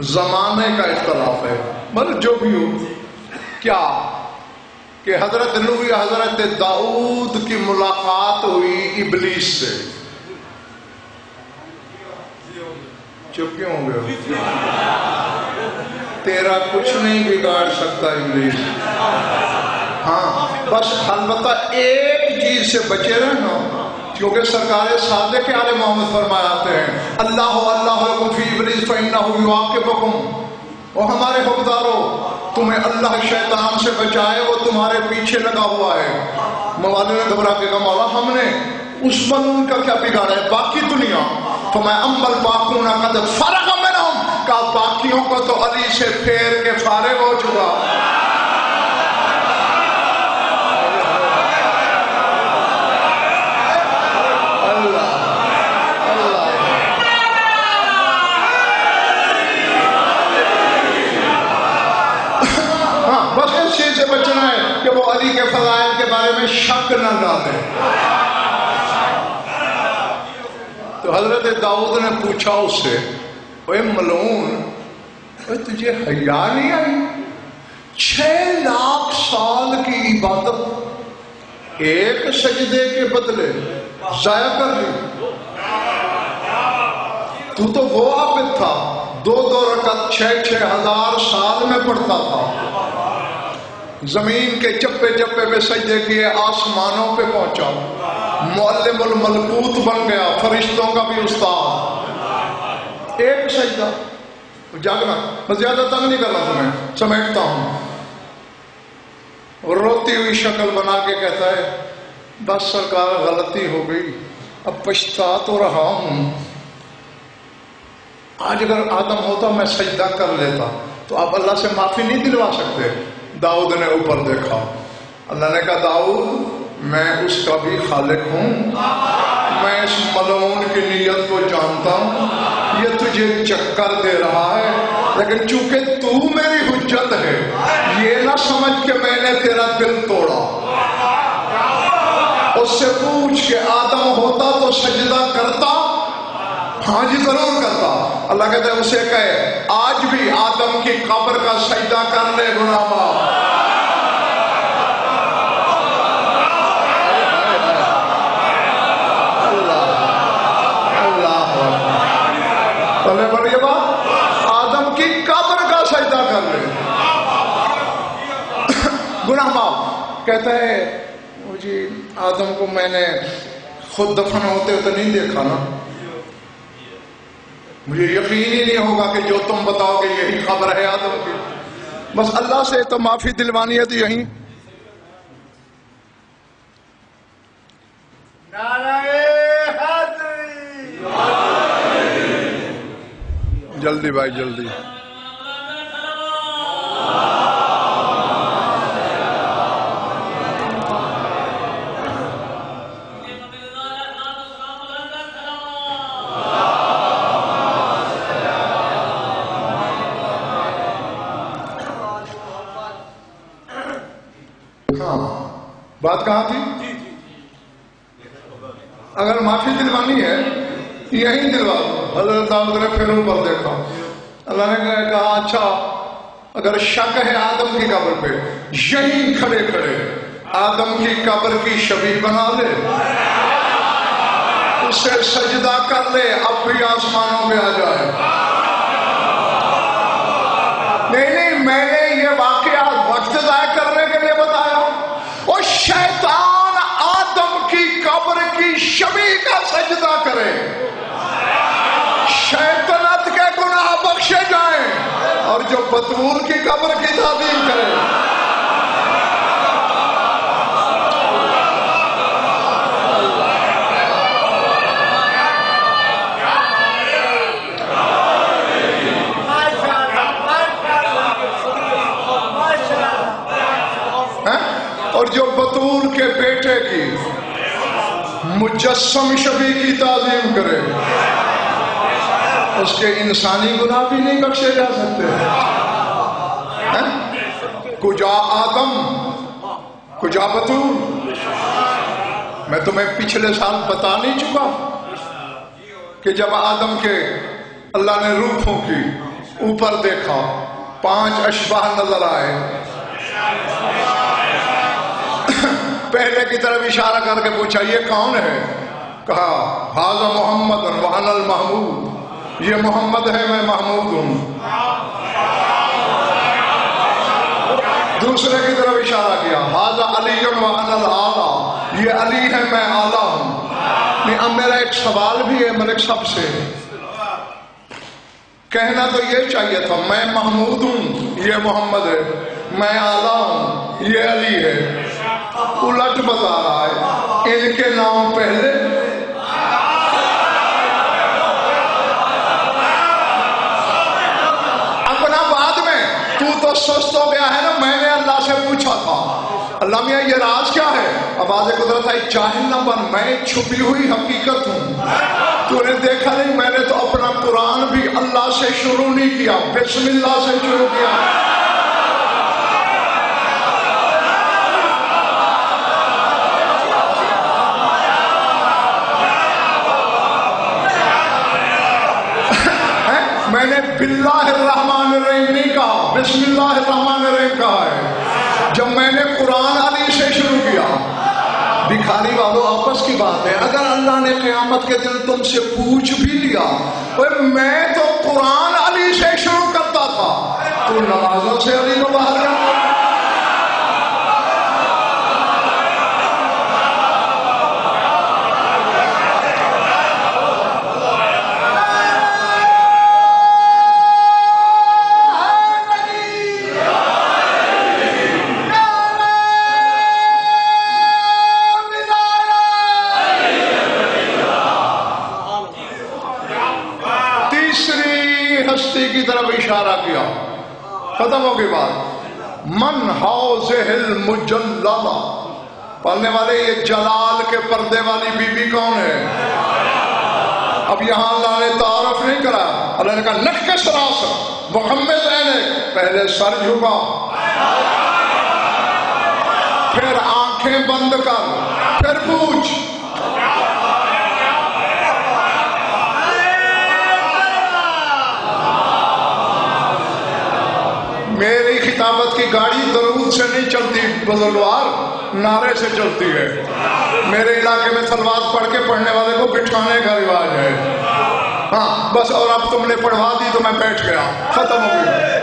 زمانے کا اختلاف ہے۔ مگر جو بھی ہو، کیا کہ حضرت نوح یا حضرت داؤد کی ملاقات ہوئی ابلیس سے؟ چپ کیوں ہو گئے تیرا کچھ نہیں بگاڑ سکتا ابلیس۔ ہاں بس البتہ ایک چیز سے بچے رہنا کیونکہ سرکار صادق کے آل محمد فرمائے آتے ہیں، اللہ اللہ لکم فی ابلیس فإنہ یواقبکم۔ اور ہمارے حکمداروں تمہیں اللہ شیطان سے بچائے وہ تمہارے پیچھے لگا ہوا ہے۔ موالے نے گھبرا کے کہا، مولا، ہم نے اس ملون کا کیا بگاڑا ہے؟ باقی دنیا۔ تو میں امبل باقونا قد فرق منہم کہا باقیوں کو تو علی سے پھیر کے فارغ ہو چکا۔ علی کے فضائل کے بارے میں شک نہ ڈالے تو حضرت داؤد نے پوچھا اس سے اے ملعون، اے تجھے حیا نہیں آئی چھ لاکھ سال کی عبادت ایک سجدے کے بدلے ضائع کر دی۔ تو تو وہ عابد تھا، دو دو رکعت چھ چھ ہزار سال میں پڑھتا تھا۔ زمین کے چپے چپے پہ سجدے کیے آسمانوں پہ پہنچا۔ معلم الملکوت بن گیا، فرشتوں کا بھی استاد۔ ایک سجدہ۔ جاگنا میں زیادہ تنگ نہیں کرنا تمہیں، سمیٹتا ہوں۔ روتی ہوئی شکل بنا کے کہتا ہے، بس سرکار غلطی ہو گئی، اب پچھتا تو رہا ہوں۔ آج اگر آدم ہوتا، میں سجدہ کر لیتا۔ تو آپ اللہ سے معافی نہیں دلوا سکتے۔ داؤد نے اوپر دیکھا۔ اللہ نے کہا، داؤد، میں اس کا بھی خالق ہوں۔ میں اس ملعون کی نیت کو جانتا ہوں۔ یہ تجھے چکر دے رہا ہے۔ لیکن چونکہ تو میری حجت ہے، یہ نہ سمجھ کہ میں نے تیرا دل توڑا۔ اس سے پوچھ کہ آدم ہوتا تو سجدہ کرتا ہاں جی ضرور کرتا اللہ کہتا ہے اسے کہے، آج بھی آدم کی قبر کا سجدہ کر لے گناہ کہتا ہے جی آدم کو میں نے خود دفن ہوتے ہوئے تو نہیں دیکھا نا۔ مجھے یقین ہی نہیں ہوگا کہ جو تم بتاؤ گے یہی خبر ہے آدم کی۔ بس اللہ سے تو معافی دلوانی ہے تو یہیں جلدی بھائی جلدی۔ بات کہاں تھی؟ اگر معافی دلوانی ہے، یہی دلوا حضرت نے پھر اوپر دیکھا۔ اللہ نے کہا اچھا اگر شک ہے آدم کی قبر پہ، یہی کھڑے کھڑے۔ آدم کی قبر کی شبی بنا لے۔ اسے سجدہ کر لے اب بھی آسمانوں میں آ جائے۔ نہیں نہیں، میں نے یہ واقعہ وقت ضائع کرنے کے لیے بتایا۔ شیطان آدم کی قبر کی شبی کا سجدہ کرے۔ شیطنت کے گناہ بخشے جائیں اور جو بطور کی قبر کی تعظیم کرے ہیں؟ اور جو بطور کے بیٹے کی مجسم شبی کی تعظیم کرے۔ اس کے انسانی گناہ بھی نہیں بخشے جا سکتے۔ کجا آدم؟ کجا بطور؟ میں تمہیں پچھلے سال بتا نہیں چکا کہ جب آدم کے اللہ نے روح پھونکی اوپر دیکھا، پانچ اشباہ نظر آئے۔ پہلے کی طرف اشارہ کر کے پوچھا، یہ کون ہے؟ کہا حاضر محمد وحن المحمود. یہ محمد ہے، میں محمود ہوں. دوسرے کی طرف اشارہ کیا حاضر علی وحن العالی. یہ علی ہے، میں آلہ ہوں. نہیں اب میرا ایک سوال بھی ہے، ملک سب سے. کہنا تو یہ چاہیے تھا، میں محمود ہوں، یہ محمد ہے، میں آلہ ہوں، یہ علی ہے. الٹ بتا رہا ہے ان کے نام پہلے۔ اپنا بعد میں، تو تو سست ہو گیا ہے نا، میں نے اللہ سے پوچھا تھا۔ اللہ میاں، یہ راز کیا ہے؟ آواز قدرت ہے چاہل نہ بن، میں چھپی ہوئی حقیقت ہوں۔ تو نے دیکھا نہیں، میں نے تو اپنا قرآن بھی اللہ سے شروع نہیں کیا، بسم اللہ سے شروع کیا میں نے باللہ الرحمن الرحیم نہیں کہا بسم اللہ الرحمن الرحیم کہا ہے۔ جب میں نے قرآن علی سے شروع کیا بھکاری والوں آپس کی بات ہے۔ اگر اللہ نے قیامت کے دن تم سے پوچھ بھی لیا میں تو قرآن علی سے شروع کرتا تھا۔ تو نمازوں سے علی کو باہر کرتا پڑھنے والے، یہ جلال کے پردے والی بی بی کون ہے؟ اب یہاں اللہ نے تعارف نہیں کرا۔ اللہ نے کہا نک کے سراس، محمد رہنے۔ پہلے سر جھکا۔ پھر آنکھیں بند کر۔ پھر پوچھ۔ میری خطابت کی گاڑی درود سے نہیں چلتی، بزرگوار۔ نعرے سے چلتی ہے۔ میرے علاقے میں سلوات پڑھ کے پڑھنے والے کو بٹھانے کا رواج ہے۔ ہاں بس اور اب تم نے پڑھوا دی تو میں بیٹھ گیا۔ ختم ہو گئی۔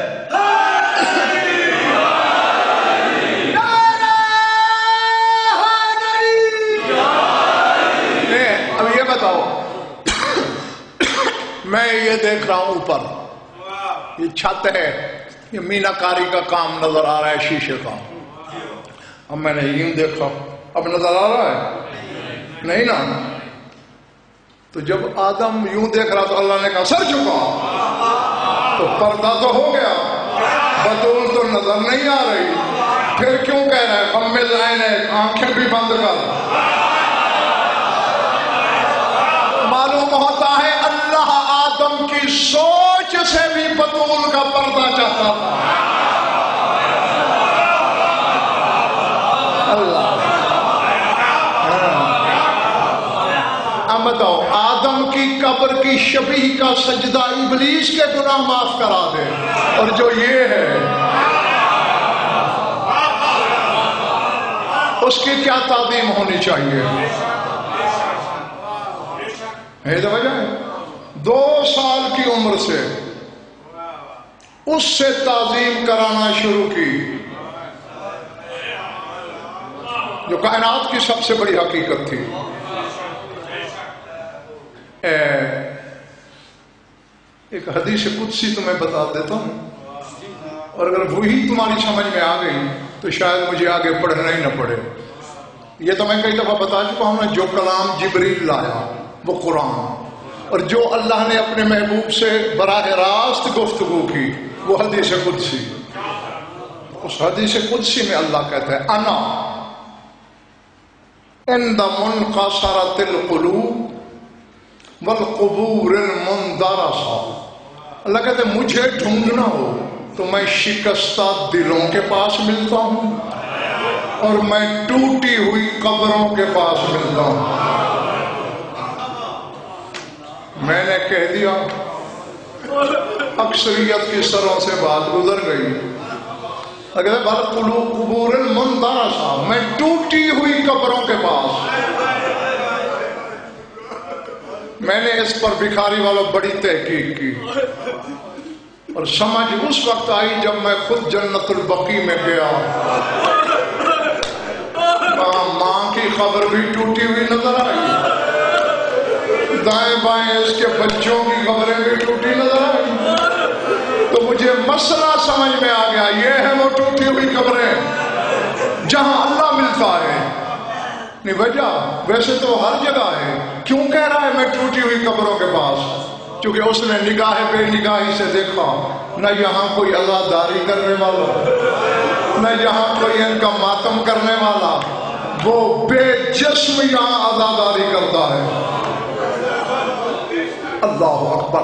میں یہ دیکھ رہا ہوں اوپر۔ یہ چھت ہے۔ یہ مینا کاری کا کام نظر آ رہا ہے، شیشے کا۔ اب میں نے یوں دیکھا اب نظر آ رہا ہے؟ نہیں نا؟ تو جب آدم یوں دیکھ رہا تو اللہ نے کہا، سر چکا تو پردہ تو ہو گیا۔ بدول تو نظر نہیں آ رہی۔ پھر کیوں کہہ رہا ہے؟ کم لائن ہے، آنکھیں بھی بند کر۔ معلوم ہوتا ہے اللہ آدم کی سوچ سے بھی بطول کا پردہ چاہتا تھا۔ بتاؤ آدم کی قبر کی شبیہ کا سجدہ ابلیس کے گناہ معاف کرا دے۔ اور جو یہ ہے، اس کی کیا تعظیم ہونی چاہیے؟ وجہ ہے۔ دو سال کی عمر سے اس سے تعظیم کرانا شروع کی۔ جو کائنات کی سب سے بڑی حقیقت تھی۔ ایک حدیث قدسی تمہیں بتا دیتا ہوں۔ اور اگر وہی تمہاری سمجھ میں آ گئی تو شاید مجھے آگے پڑھنا ہی نہ پڑے۔ یہ تو میں کئی دفعہ بتا چکا ہوں نا، جو کلام جبریل لایا، وہ قرآن۔ اور جو اللہ نے اپنے محبوب سے براہ راست گفتگو کی، وہ حدیث قدسی۔ اس حدیث قدسی میں اللہ کہتا ہے، انا ان منقصرت القلوب۔ والقبور المندرسہ اللہ کہتے ہیں، مجھے ڈھونڈنا ہو تو میں شکستہ دلوں کے پاس ملتا ہوں اور میں ٹوٹی ہوئی قبروں کے پاس ملتا ہوں۔ میں نے کہہ دیا، اکثریت کی سروں سے بات گزر گئی۔ اگر بل قلوب قبور المندرسہ میں ٹوٹی ہوئی قبروں کے پاس۔ میں نے اس پر بکھاری والوں بڑی تحقیق کی۔ اور سمجھ اس وقت آئی جب میں خود جنت البقی میں گیا۔ وہاں ماں کی خبر بھی ٹوٹی ہوئی نظر آئی۔ دائیں بائیں اس کے بچوں کی خبریں بھی ٹوٹی نظر آئی۔ تو مجھے مسئلہ سمجھ میں آ گیا۔ یہ ہے وہ ٹوٹی ہوئی خبریں جہاں اللہ ملتا ہے۔ نہیں وجہ ویسے تو ہر جگہ ہے۔ کیوں کہہ رہا ہے میں ٹوٹی ہوئی قبروں کے پاس؟ کیونکہ اس نے نگاہ بے نگاہی سے دیکھا، نہ یہاں کوئی عزاداری کرنے والا، نہ یہاں کوئی ان کا ماتم کرنے والا، وہ بے جسم یہاں عزاداری کرتا ہے۔ اللہ اکبر۔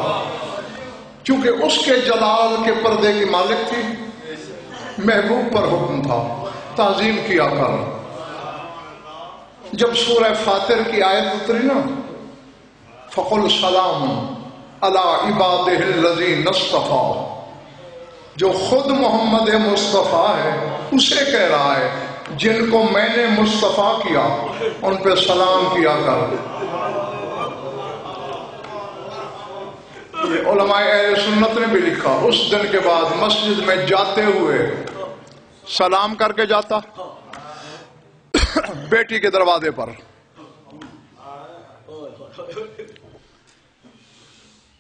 چونکہ اس کے جلال کے پردے کی مالک تھی، محبوب پر حکم تھا۔ تعظیم کیا کر۔ جب سورہ فاتر کی آیت اتری نا، فقل سلام اللہ عباد نصطفیٰ جو خود محمد مصطفیٰ ہے، اسے کہہ رہا ہے، جن کو میں نے مصطفیٰ کیا، ان پہ سلام کیا کر۔ یہ علماء اہل سنت نے بھی لکھا، اس دن کے بعد مسجد میں جاتے ہوئے سلام کر کے جاتا۔ بیٹی کے دروازے پر۔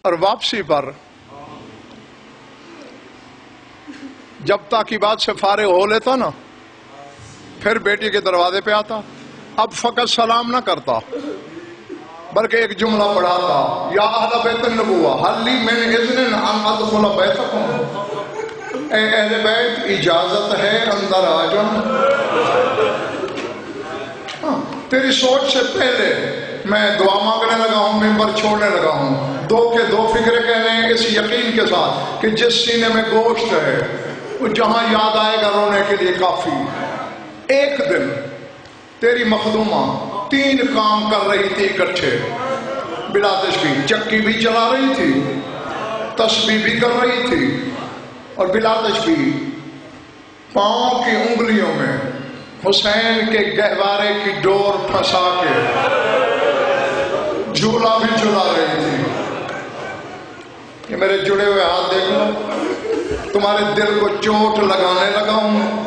اور واپسی پر۔ جب تک بات سے فارغ ہو لیتا نا، پھر بیٹی کے دروازے پہ آتا۔ اب فقط سلام نہ کرتا، بلکہ ایک جملہ پڑھاتا۔ یا اہل بیت النبوہ حلی من اذن ان ادخل بیتکم۔ اے اہل بیت، اجازت ہے، اندر آ تیری سوچ سے پہلے میں دعا مانگنے لگا ہوں، ممبر چھوڑنے لگا ہوں۔ دو کے دو فکرے کہنے ہیں اس یقین کے ساتھ کہ جس سینے میں گوشت ہے، وہ جہاں یاد آئے گا رونے کے لیے کافی۔ ایک دن تیری مخدومہ تین کام کر رہی تھی اکٹھے۔ بلا تشبیح چکی بھی چلا رہی تھی، تسبیح بھی کر رہی تھی۔ اور بلا تشبیح پاؤں کی انگلیوں میں حسین کے گہوارے کی ڈور پھنسا کے جھولا بھی جھلا رہی تھی۔ یہ میرے جڑے ہوئے ہاتھ دیکھ لو تمہارے دل کو چوٹ لگانے لگا ہوں۔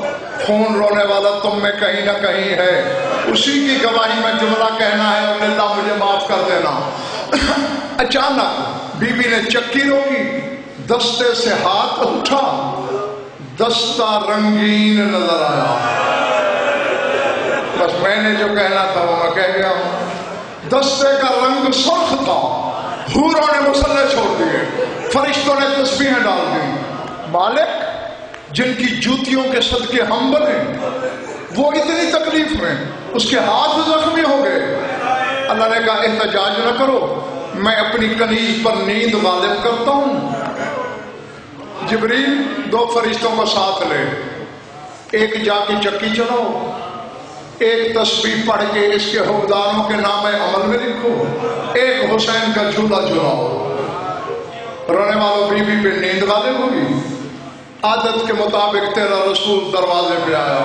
خون رونے والا تم میں کہیں نہ کہیں ہے۔ اسی کی گواہی میں جملہ کہنا ہے اور اللہ مجھے معاف کر دینا۔ اچانک بی بی نے چکی روکی، دستے سے ہاتھ اٹھا دستہ رنگین نظر آیا۔ بس میں نے جو کہنا تھا وہ میں کہہ گیا ہوں دستے کا رنگ سرخ تھا حوروں نے مسلح چھوڑ دیے فرشتوں نے تسبیحیں ڈال دی مالک جن کی جوتیوں کے صدقے ہم بنے وہ اتنی تکلیف میں اس کے ہاتھ زخمی ہو گئے اللہ نے کہا احتجاج نہ کرو میں اپنی کنیز پر نیند غالب کرتا ہوں جبریل دو فرشتوں کو ساتھ لے ایک جا کے چکی چلاؤ ایک تسبیح پڑھ کے اس کے حکمداروں کے نام عمل میں لکھو۔ ایک حسین کا جھولا جھلاؤ۔ رونے والوں بی بی پہ نیند غالب ہوگی۔ عادت کے مطابق تیرا رسول دروازے پہ آیا۔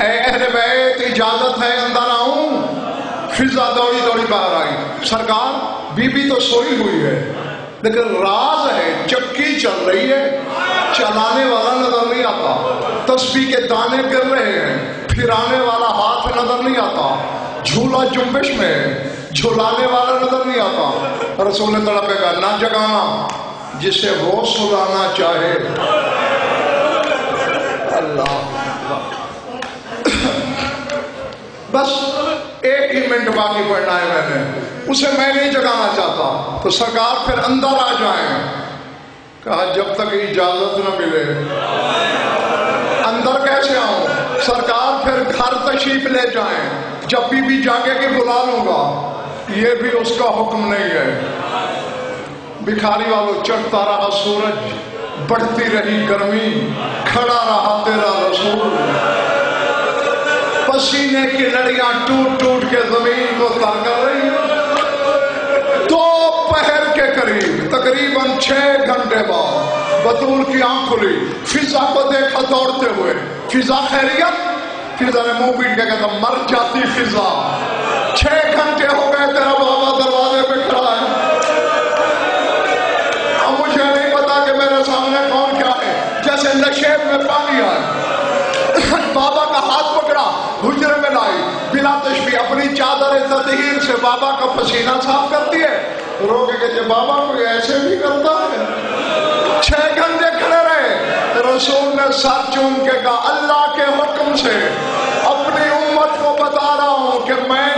اے اہل بیت، اجازت ہے اندر آؤں۔ فضا دوڑی دوڑی باہر آئی۔ سرکار، بی بی تو سوئی ہوئی ہے۔ لیکن راز ہے چکی چل رہی ہے۔ چلانے والا نظر نہیں آتا۔ تسبیح کے دانے گر رہے ہیں۔ پھرانے والا ہاتھ نظر نہیں آتا، جھولا جنبش میں ہے جھولانے والا نظر نہیں آتا۔ رسول نے تڑپے گا نہ جگانا، جسے وہ سلانا چاہے۔ اللہ۔ بس ایک ہی منٹ باقی پڑھنا ہے میں نے۔ اسے میں نہیں جگانا چاہتا۔ تو سرکار پھر اندر آ جائیں کہا، جب تک اجازت نہ ملے۔ اندر کیسے آؤں؟ سرکار پھر گھر تشریف لے جائیں۔ جب بھی بھی جاگے کے بلا لوں گا، یہ بھی اس کا حکم نہیں ہے۔ بکھاری والوں چڑھتا رہا سورج، بڑھتی رہی گرمی، کھڑا رہا تیرا رسول۔ پسینے کی لڑیاں ٹوٹ ٹوٹ کے زمین کو تر کر رہی دو پہر کے قریب، تقریباً چھ گھنٹے بعد بطول کی آنکھ کھلی۔ فضا کو دیکھا دوڑتے ہوئے۔ فضا خیریت؟ فضا نے منہ پیٹ کے کہتا مر جاتی فضا۔ چھ گھنٹے ہو گئے تیرا بابا دروازے پہ کھڑا ہے۔ اب مجھے نہیں پتا کہ میرے سامنے کون کیا ہے۔ جیسے نشیب میں پانی آئے۔ بابا کا ہاتھ پکڑا، حجرے میں لائی۔ بلا تشبیح اپنی چادر تطہیر سے بابا کا پسینہ صاف کرتی ہے۔ رو کے کہتے، بابا کوئی ایسے بھی کرتا ہے؟ چھ گھنٹے کھڑے رہے۔ رسول نے سر چون کے کہا، اللہ کے حکم سے اپنی امت کو بتا رہا ہوں کہ میں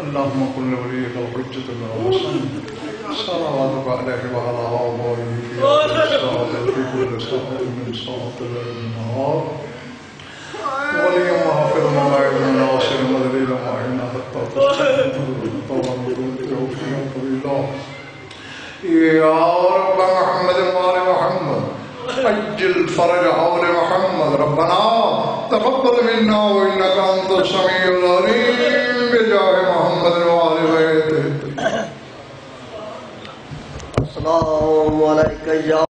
اللهم كن لوليك الحجة والحسن صلواتك عليه وعلى آبائه في كل ساعة من ساعة الليل السميع العليم بجاه محمد وآل بيته السلام علیکم یا